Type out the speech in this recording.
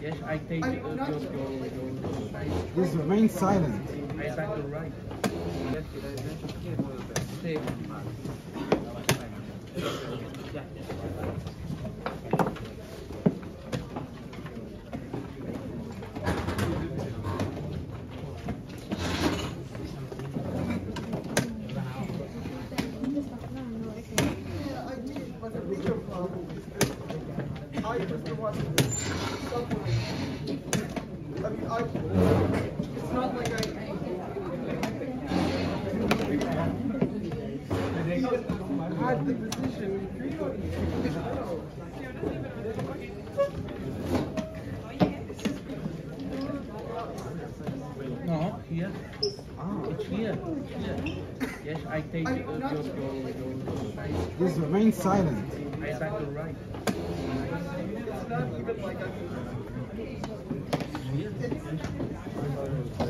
Yes, I take uh, your, your, your side. Please remain silent. I back to right. Stay. I just don't want to supplement. I it's not like I. Had the position. No, here. Ah, It's here. Here. Yes, I take I, uh, your, your, your, your side. Please remain silent. I back to right. It's not even like I. Here.